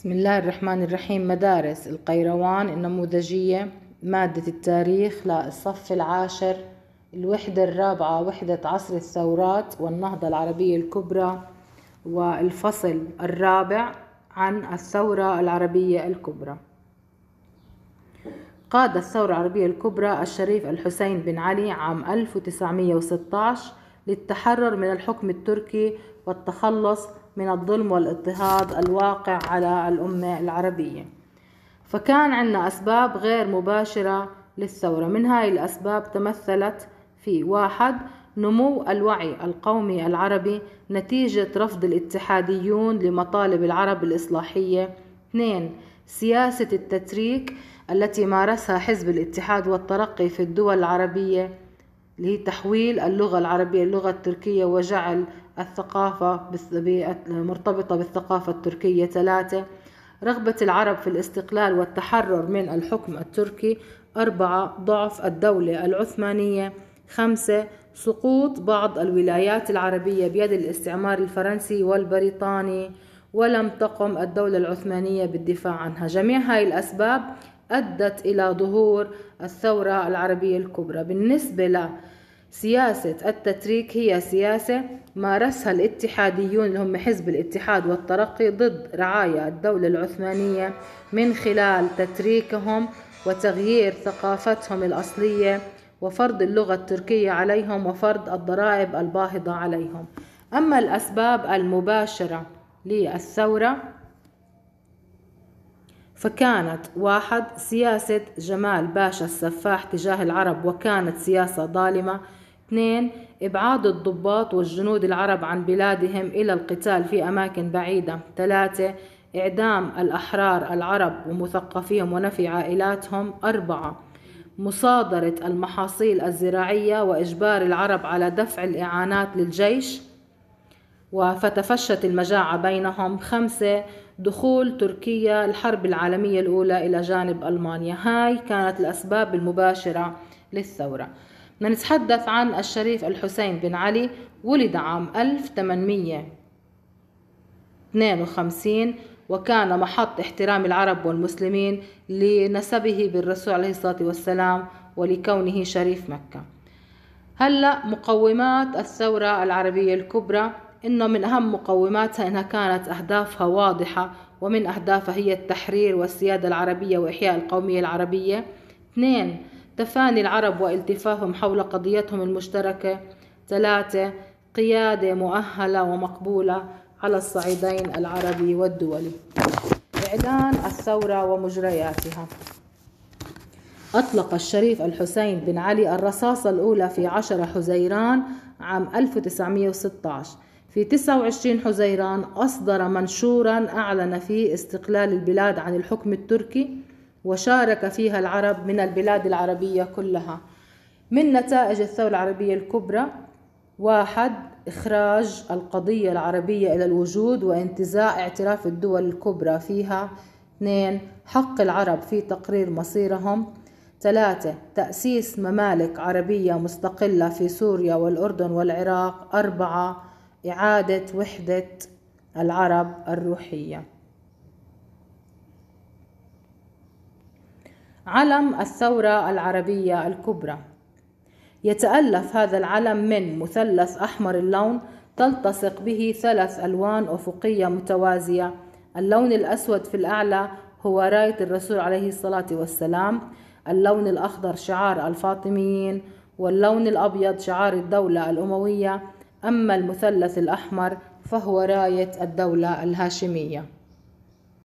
بسم الله الرحمن الرحيم. مدارس القيروان النموذجية مادة التاريخ للصف العاشر الوحدة الرابعة وحدة عصر الثورات والنهضة العربية الكبرى والفصل الرابع عن الثورة العربية الكبرى. قاد الثورة العربية الكبرى الشريف الحسين بن علي عام 1916 للتحرر من الحكم التركي والتخلص من الظلم والاضطهاد الواقع على الأمة العربية. فكان عندنا أسباب غير مباشرة للثورة. من هاي الأسباب تمثلت في واحد نمو الوعي القومي العربي نتيجة رفض الاتحاديون لمطالب العرب الإصلاحية. اثنين سياسة التتريك التي مارسها حزب الاتحاد والترقي في الدول العربية لتحويل اللغة العربية اللغة التركية وجعل الثقافة مرتبطة بالثقافة التركية. ثلاثة رغبة العرب في الاستقلال والتحرر من الحكم التركي. أربعة ضعف الدولة العثمانية. خمسة سقوط بعض الولايات العربية بيد الاستعمار الفرنسي والبريطاني. ولم تقم الدولة العثمانية بالدفاع عنها. جميع هاي الأسباب أدت إلى ظهور الثورة العربية الكبرى. بالنسبة سياسة التتريك هي سياسة مارسها الاتحاديون اللي هم حزب الاتحاد والترقي ضد رعايا الدولة العثمانية من خلال تتريكهم وتغيير ثقافتهم الأصلية وفرض اللغة التركية عليهم وفرض الضرائب الباهظة عليهم. أما الأسباب المباشرة للثورة فكانت واحد سياسة جمال باشا السفاح تجاه العرب وكانت سياسة ظالمة. اثنين إبعاد الضباط والجنود العرب عن بلادهم إلى القتال في أماكن بعيدة. ثلاثة إعدام الأحرار العرب ومثقفيهم ونفي عائلاتهم. أربعة مصادرة المحاصيل الزراعية وإجبار العرب على دفع الإعانات للجيش. وفتفشت المجاعة بينهم. خمسة دخول تركيا الحرب العالمية الأولى إلى جانب ألمانيا. هاي كانت الأسباب المباشرة للثورة. نتحدث عن الشريف الحسين بن علي ولد عام 1852 وكان محط احترام العرب والمسلمين لنسبه بالرسول عليه الصلاة والسلام ولكونه شريف مكة. هلأ مقومات الثورة العربية الكبرى إنه من أهم مقوماتها إنها كانت أهدافها واضحة ومن أهدافها هي التحرير والسيادة العربية وإحياء القومية العربية. اثنين تفاني العرب والتفافهم حول قضيتهم المشتركة. ثلاثة قيادة مؤهلة ومقبولة على الصعيدين العربي والدولي. إعلان الثورة ومجرياتها. أطلق الشريف الحسين بن علي الرصاصة الأولى في عشر حزيران عام 1916 في 29 حزيران أصدر منشورا أعلن فيه استقلال البلاد عن الحكم التركي وشارك فيها العرب من البلاد العربية كلها. من نتائج الثورة العربية الكبرى واحد إخراج القضية العربية إلى الوجود وانتزاع اعتراف الدول الكبرى فيها. اثنين حق العرب في تقرير مصيرهم. ثلاثة تأسيس ممالك عربية مستقلة في سوريا والأردن والعراق. أربعة إعادة وحدة العرب الروحية. علم الثورة العربية الكبرى. يتألف هذا العلم من مثلث أحمر اللون تلتصق به ثلاث ألوان أفقية متوازية. اللون الأسود في الأعلى هو راية الرسول عليه الصلاة والسلام. اللون الأخضر شعار الفاطميين. واللون الأبيض شعار الدولة الأموية. أما المثلث الأحمر فهو راية الدولة الهاشمية.